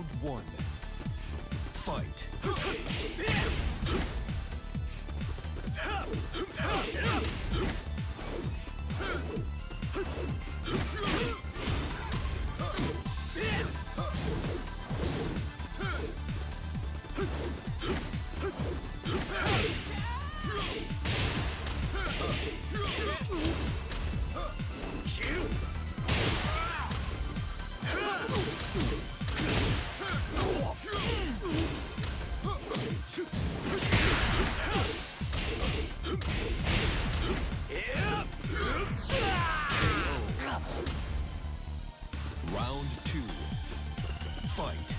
Round one. Fight. two. Fight.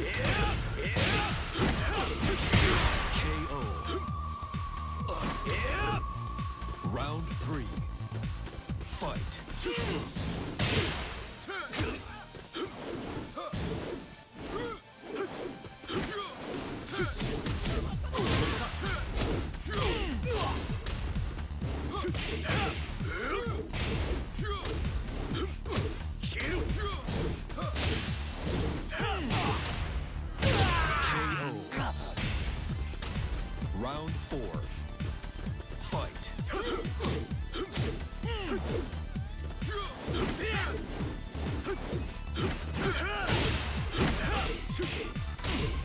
KO. Fight. Round four. Fight. KO.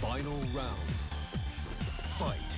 Final round. Fight.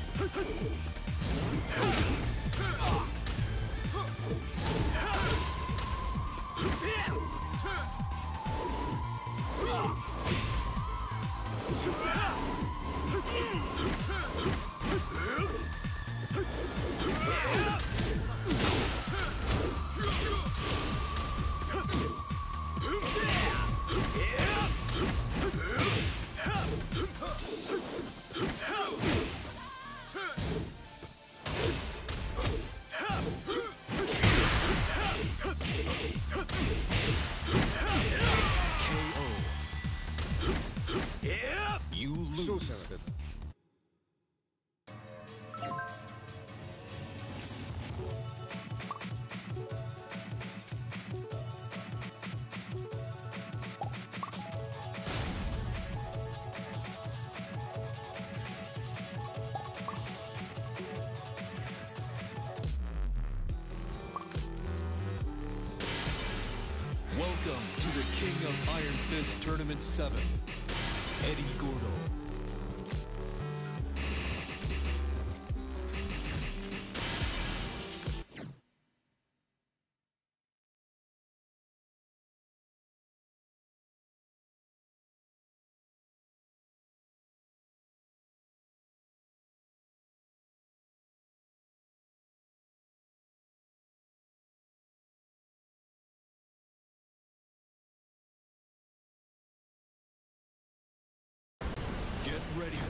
King of Iron Fist Tournament 7, Eddie Gordo.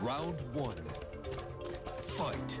Round one. Fight.